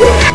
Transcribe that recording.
Yeah!